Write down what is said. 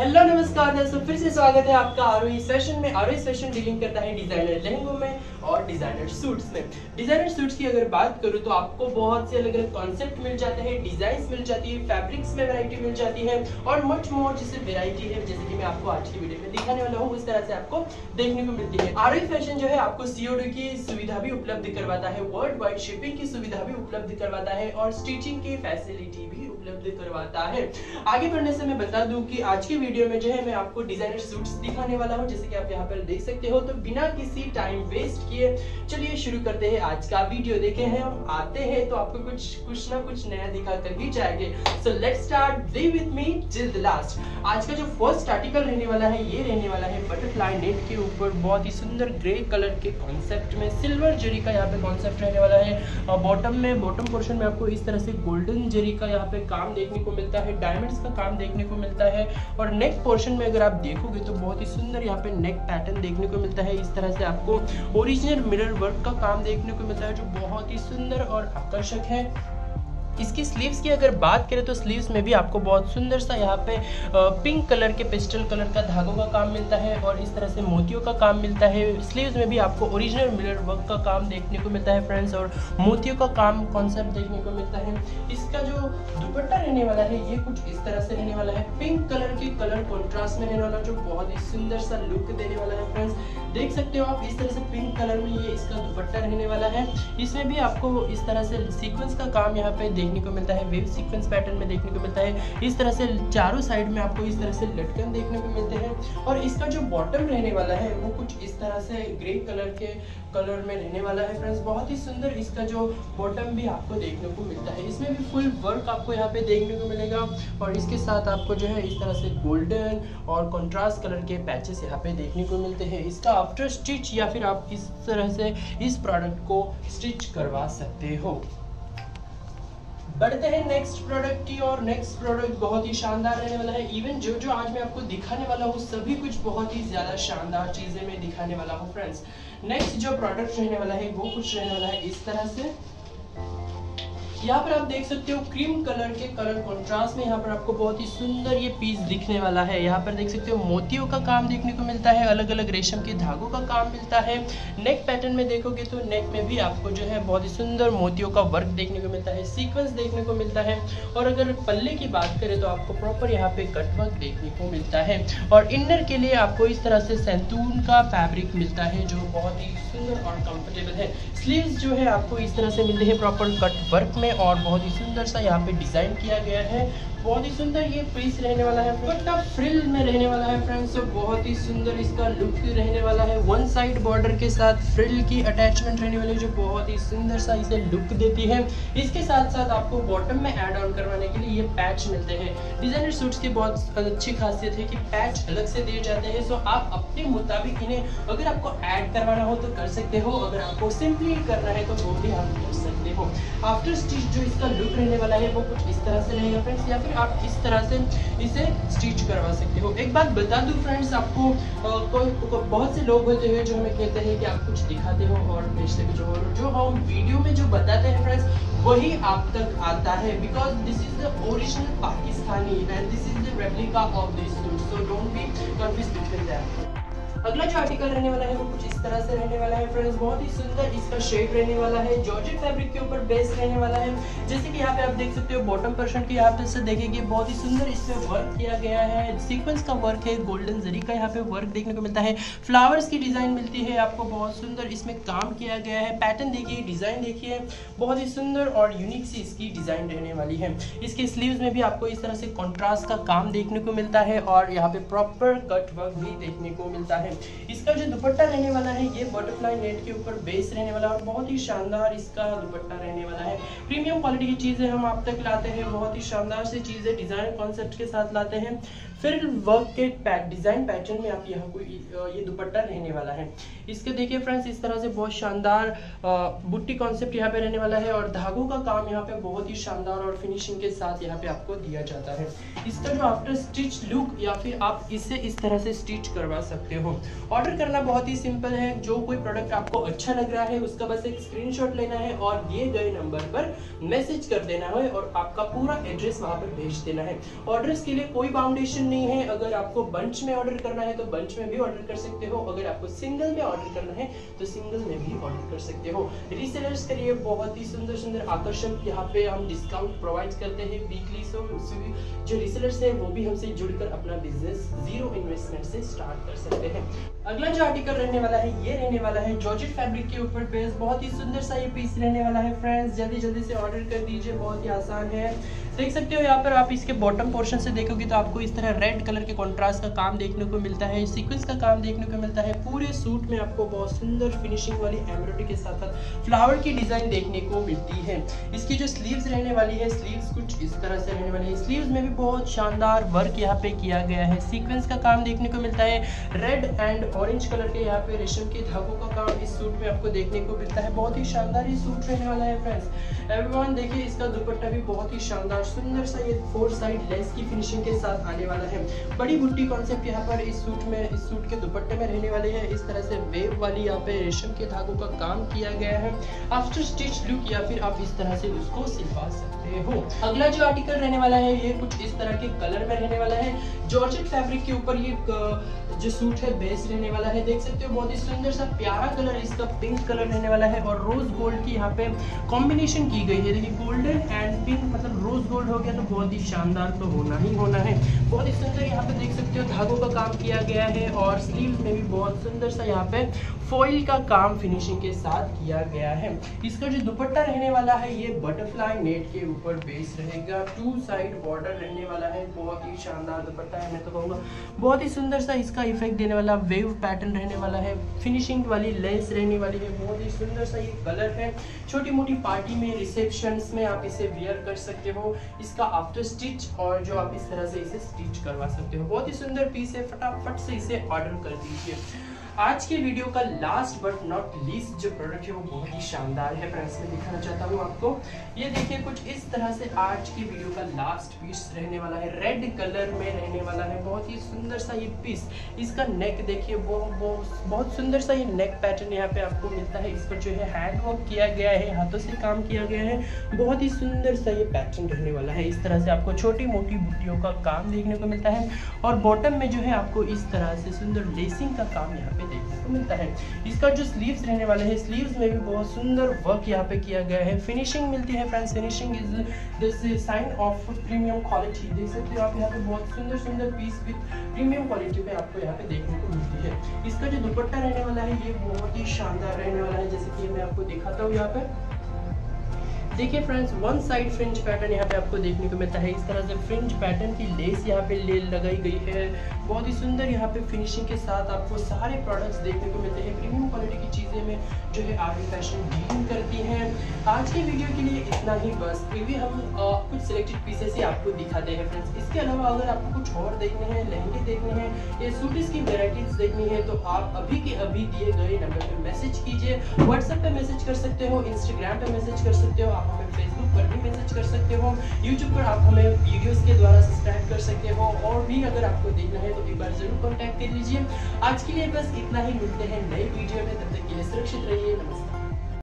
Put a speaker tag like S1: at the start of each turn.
S1: Hello, नमस्कार दोस्तों, फिर से स्वागत है आपका आरोही सेशन में। आरोही सेशन डीलिंग करता है डिज़ाइनर लहंगों में और डिज़ाइनर सूट्स में। डिज़ाइनर सूट्स की अगर बात करूँ तो आपको बहुत से अलग अलग कॉन्सेप्ट मिल जाते हैं डिज़ाइन मिल जाती है फैब्रिक्स में वैरायटी मिल जाती है और मच मोर जैसे वेरायटी है, जैसे कि मैं आपको आज की वीडियो में दिखाने वाला हूँ, उस तरह से आपको देखने को मिलती है। आरोही फ़ैशन जो है आपको सीओडी की सुविधा भी उपलब्ध करवाता है वर्ल्ड वाइड शिपिंग की सुविधा भी उपलब्ध करवाता है और स्टिचिंग की फैसिलिटी भी उपलब्ध करवाता है। आगे बढ़ने से मैं बता दूँ कि आज की वीडियो में जो है मैं आपको डिज़ाइनर सूट्स दिखाने वाला हूँ। जैसे कि आप यहाँ पर देख सकते हो तो बिना किसी टाइम वेस्ट किए चलिए शुरू करते हैं आज का वीडियो। देखे हैं, हम आते हैं तो आपको कुछ कुछ ना कुछ नया दिखा कर ही जाएँगे। So let's start be with me the last आज का जो फ़र्स्ट आर्टिकल रहने वाला है, ये रहने वाला है बटरफ्लाई नेट के ऊपर। बहुत ही सुंदर ग्रे कलर के कॉन्सेप्ट में सिल्वर जरी का यहाँ पे कॉन्सेप्ट रहने वाला है। बॉटम में बॉटम पोर्शन में आपको इस तरह से गोल्डन जरी का यहाँ पे काम देखने को मिलता है डायमंड्स का काम देखने को मिलता है और नेक पोर्शन में अगर आप देखोगे तो बहुत ही सुंदर यहाँ पे नेक पैटर्न देखने को मिलता है। इस तरह से आपको ओरिजिनल मिरर वर्क का काम देखने को मिलता है जो बहुत ही सुंदर और आकर्षक है। इसकी स्लीव्स की अगर बात करें तो स्लीव्स में भी आपको बहुत सुंदर सा यहाँ पे पिंक कलर के पेस्टल कलर का धागों का काम मिलता है और इस तरह से मोतियों का काम मिलता है। स्लीव्स में भी आपको ओरिजिनल मिरर वर्क का काम देखने को मिलता है फ्रेंड्स और मोतियों का काम कॉन्सेप्ट देखने को मिलता है। इसका जो दुपट्टा रहने वाला है, ये कुछ इस तरह से रहने वाला है। पिंक कलर के कलर कॉन्ट्रास्ट में रहने वाला, जो बहुत ही सुंदर सा लुक देने वाला है फ्रेंड्स देख सकते हो आप, इस तरह से पिंक कलर में ये इसका दुपट्टा रहने वाला है। इसमें भी आपको इस तरह से सीक्वेंस का काम यहाँ पे देखने को मिलता है वेव सीक्वेंस पैटर्न में देखने को मिलता है। इस तरह से चारों साइड में आपको इस तरह से लटकन देखने को मिलते हैं। और इसका जो बॉटम रहने वाला है, वो कुछ इस तरह से ग्रे कलर के कलर में रहने वाला है फ्रेंड्स बहुत ही सुंदर इसका जो बॉटम भी आपको देखने को मिलता है। इसमें भी फुल वर्क आपको यहाँ पे देखने को मिलेगा। और इसके साथ आपको जो है इस तरह से गोल्डन और कॉन्ट्रास्ट कलर के पैचेस यहाँ पे देखने को मिलते हैं। इसका आफ्टर स्टिच या फिर आप इस तरह से इस प्रोडक्ट को स्टिच करवा सकते हो। बढ़ते हैं नेक्स्ट प्रोडक्ट की और नेक्स्ट प्रोडक्ट बहुत ही शानदार रहने वाला है। इवन जो जो आज मैं आपको दिखाने वाला हूँ, सभी कुछ बहुत ही ज़्यादा शानदार चीज़ें मैं दिखाने वाला हूँ फ्रेंड्स नेक्स्ट जो प्रोडक्ट रहने वाला है, वो कुछ रहने वाला है इस तरह से। यहाँ पर आप देख सकते हो क्रीम कलर के कलर कॉन्ट्रास्ट में यहाँ पर आपको बहुत ही सुंदर ये पीस दिखने वाला है। यहाँ पर देख सकते हो मोतियों का काम देखने को मिलता है अलग अलग रेशम के धागों का काम मिलता है। नेक पैटर्न में देखोगे तो नेक में भी आपको जो है बहुत ही सुंदर मोतियों का वर्क देखने को मिलता है सीक्वेंस देखने को मिलता है। और अगर पल्ले की बात करें तो आपको प्रॉपर यहाँ पे कट वर्क देखने को मिलता है। और इनर के लिए आपको इस तरह से सेंतून का फैब्रिक मिलता है, जो बहुत ही सुंदर और कंफर्टेबल है। स्लीव्स जो है आपको इस तरह से मिलते हैं प्रॉपर कट वर्क में। और बहुत ही सुंदर सा यहाँ पे डिज़ाइन किया गया है। बहुत ही सुंदर ये पीस रहने वाला है दुपट्टा फ्रिल में रहने वाला है फ्रेंड्स तो बहुत ही सुंदर इसका लुक रहने वाला है। वन साइड बॉर्डर के साथ फ्रिल की अटैचमेंट रहने वाली जो बहुत ही सुंदर सा इसे लुक देती है। इसके साथ साथ आपको बॉटम में एड ऑन करवाने के लिए ये पैच मिलते हैं। डिज़ाइनर सूट्स की बहुत अच्छी खासियत है कि पैच अलग से दिए जाते हैं सो आप अपने मुताबिक इन्हें अगर आपको ऐड करवाना हो तो कर सकते हो, अगर आपको सिंपली करना है तो वो भी आप कर सकते हो। आफ्टर स्टिच जो इसका लुक रहने वाला है, वो कुछ इस तरह से रहेगा फ्रेंड्स या फिर फिर आप इस तरह से इसे स्टिच करवा सकते हो। एक बात बता दूँ फ्रेंड्स आपको कोई को, बहुत से लोग होते हैं जो हमें कहते हैं कि आप कुछ दिखाते हो और भेजते हो और। जो हम वीडियो में जो बताते हैं फ्रेंड्स वही आप तक आता है because this is the original Pakistani and this is the replica of this so don't be confuse that अगला जो आर्टिकल रहने वाला है, वो कुछ इस तरह से रहने वाला है फ्रेंड्स बहुत ही सुंदर इसका शेड रहने वाला है जॉर्जेट फैब्रिक के ऊपर बेस रहने वाला है। जैसे कि यहाँ पे आप देख सकते हो बॉटम पोर्शन की यहाँ पे देखेंगे, बहुत ही सुंदर इसमें वर्क किया गया है। सीक्वेंस का वर्क है गोल्डन जरी का यहाँ पे वर्क देखने को मिलता है। फ्लावर्स की डिज़ाइन मिलती है आपको, बहुत सुंदर इसमें काम किया गया है। पैटर्न देखिए डिज़ाइन देखिए, बहुत ही सुंदर और यूनिक सी इसकी डिज़ाइन रहने वाली है। इसके स्लीव में भी आपको इस तरह से कॉन्ट्रास्ट का काम देखने को मिलता है और यहाँ पे प्रॉपर कट वर्क भी देखने को मिलता है। है। इसका जो दुपट्टा रहने वाला है, ये बटरफ्लाई नेट के ऊपर बेस रहने वाला और बहुत ही शानदार इसका दुपट्टा रहने वाला है। प्रीमियम क्वालिटी की चीज़ें हम आप तक लाते हैं, बहुत ही शानदार से चीज़ें डिज़ाइन कॉन्सेप्ट के साथ लाते हैं। फिर वर्क के पैट डिज़ाइन पैटर्न में आप यहाँ को ये दुपट्टा रहने वाला है। इसके देखिए फ्रेंड्स इस तरह से बहुत शानदार बुट्टी कॉन्सेप्ट यहाँ पे रहने वाला है और धागों का काम यहाँ पे बहुत ही शानदार और फिनिशिंग के साथ यहाँ पे आपको दिया जाता है। इसका जो आफ्टर स्टिच लुक या फिर आप इसे इस तरह से स्टिच करवा सकते हो। ऑर्डर करना बहुत ही सिंपल है। जो कोई प्रोडक्ट आपको अच्छा लग रहा है, उसका बस एक स्क्रीनशॉट लेना है और दिए गए नंबर पर मैसेज कर देना है और आपका पूरा एड्रेस वहाँ पर भेज देना है। ऑर्डर्स के लिए कोई बाउंडेशन नहीं है। अगर आपको बंच में ऑर्डर करना है तो बंच में भी ऑर्डर कर सकते हो। अगर आपको सिंगल में ऑर्डर करना है तो सिंगल में भी ऑर्डर कर सकते हो। रीसेलर्स के लिए बहुत ही सुंदर सुंदर आकर्षक यहाँ पे हम डिस्काउंट प्रोवाइड करते हैं वीकली सो जो रीसेलर्स है, वो भी हमसे जुड़कर अपना बिज़नेस ज़ीरो इन्वेस्टमेंट से स्टार्ट कर सकते हैं। अगला जो आर्टिकल रहने वाला है, ये रहने वाला है जॉर्जेट फैब्रिक के ऊपर बेस बहुत ही सुंदर सा ये पीस रहने वाला है फ्रेंड्स जल्दी जल्दी से ऑर्डर कर दीजिए, बहुत ही आसान है। देख सकते हो यहाँ पर आप इसके बॉटम पोर्शन से देखोगे तो आपको इस तरह रेड कलर के कॉन्ट्रास्ट का काम देखने को मिलता है सीक्वेंस का काम देखने को मिलता है। पूरे सूट में आपको बहुत सुंदर फिनिशिंग वाली एम्ब्रॉयडरी के साथ साथ फ्लावर की डिज़ाइन देखने को मिलती है। इसकी जो स्लीव्स रहने वाली है स्लीव्स कुछ इस तरह से रहने वाली है। स्लीव्स में भी बहुत शानदार वर्क यहाँ पे किया गया है। सीक्वेंस का काम देखने को मिलता है। रेड एंड ऑरेंज कलर के यहाँ पे रेशम के धागों का काम इस सूट में आपको देखने को मिलता है। बहुत ही शानदार ये सूट रहने वाला है फ्रेंड्स एवरीवन देखिए, इसका दुपट्टा भी बहुत ही शानदार, सुंदर सा ये फोर साइड लेस की फिनिशिंग के साथ आने वाला है। बड़ी बुट्टी कॉन्सेप्ट यहाँ पर इस सूट में, इस सूट के दुपट्टे में रहने वाले हैं। इस तरह से वेव वाली यहाँ पे रेशम के धागों का काम किया गया है। आफ्टर स्टिच लुक या फिर आप इस तरह से उसको सिलवा सकते हो अगला जो आर्टिकल रहने वाला है, ये कुछ इस तरह के कलर में रहने वाला है। जॉर्जेट फैब्रिक के ऊपर ये जो सूट है बेस रहने वाला है। देख सकते हो, बहुत ही सुंदर सा प्यारा कलर इसका पिंक कलर रहने वाला है और रोज गोल्ड की यहाँ पे कॉम्बिनेशन की गई है। देखिए गोल्डन एंड पिंक मतलब रोज गोल्ड हो गया तो बहुत ही शानदार तो होना ही होना है। बहुत ही सुंदर यहाँ पे देख सकते हो, धागों का काम किया गया है और स्लीव में भी बहुत सुंदर सा यहाँ पे फॉइल का काम फिनिशिंग के साथ किया गया है। इसका जो दुपट्टा रहने वाला है, ये बटरफ्लाई नेट के ऊपर बेस रहेगा। टू साइड बॉर्डर रहने वाला है। बहुत ही शानदार दुपट्टा है, मैं तो कहूँगा। बहुत ही सुंदर सा इसका इफ़ेक्ट देने वाला वेव पैटर्न रहने वाला है। फिनिशिंग वाली लेंस रहने वाली है। बहुत ही सुंदर सा ये कलर है। छोटी मोटी पार्टी में रिसेप्शन में आप इसे वेयर कर सकते हो। इसका आफ्टर स्टिच और जो आप इस तरह से इसे स्टिच करवा सकते हो। बहुत ही सुंदर पीस है। फटाफट से इसे ऑर्डर कर दीजिए। आज के वीडियो का लास्ट बट नॉट लीस्ट जो प्रोडक्ट है वो बहुत ही शानदार है। फ्रेंड्स मैं दिखाना चाहता हूँ आपको। ये देखिए कुछ इस तरह से आज की वीडियो का लास्ट पीस रहने वाला है। रेड कलर में रहने वाला है। बहुत ही सुंदर सा ये पीस इसका नेक देखिए वो, वो बहुत सुंदर सा ये नेक पैटर्न यहाँ पे आपको मिलता है। इस पर जो है हैंड वर्क किया गया है हाथों से काम किया गया है। बहुत ही सुंदर सा ये पैटर्न रहने वाला है। इस तरह से आपको छोटी मोटी बुटियों का काम देखने को मिलता है। और बॉटम में जो है आपको इस तरह से सुंदर लेसिंग का काम यहाँ पे देखने को मिलता है। इसका जो स्लीव्स रहने वाले हैं स्लीव्स में भी बहुत सुंदर वर्क यहाँ पे किया गया है। फिनिशिंग मिलती है friends finishing is this sign of premium quality देख सकते हो आप यहाँ पे बहुत सुंदर सुंदर पीस विद प्रीमियम क्वालिटी पे आपको यहाँ पे देखने को मिलती है। इसका जो दुपट्टा रहने वाला है, ये बहुत ही शानदार रहने वाला है। जैसे कि मैं आपको दिखाता हूँ यहाँ पे। देखिए friends one side fringe pattern यहाँ पे आपको देखने को मिलता है। इस तरह से फ्रिंज पैटर्न की लेस यहाँ पे ले लगाई गई है। बहुत ही सुंदर यहाँ पे फिनिशिंग के साथ आपको सारे प्रोडक्ट्स देखने को मिलते हैं। प्रीमियम में जो है आर्मी फ़ैशन डीलिंग करती है। आज के वीडियो के लिए इतना ही बस। फिर भी हम आ, कुछ सिलेक्टेड पीसेस ही आपको दिखाते हैं फ्रेंड्स इसके अलावा अगर आपको कुछ और देखने हैं लहंगे देखने हैं या सूटीज की वेराइटीज देखनी है तो आप अभी के अभी दिए गए नंबर पर मैसेज कीजिए। व्हाट्सएप पर मैसेज कर सकते हो इंस्टाग्राम पर मैसेज कर सकते हो आप हमें फेसबुक पर भी मैसेज कर सकते हो यूट्यूब पर आप हमें वीडियोस के द्वारा सब्सक्राइब कर सकते हो और भी अगर आपको देखना है तो एक बार ज़रूर कॉन्टैक्ट कर लीजिए। आज के लिए बस इतना ही, मिलते हैं नए वीडियो में, तब तक के लिए सुरक्षित रहिए, नमस्कार।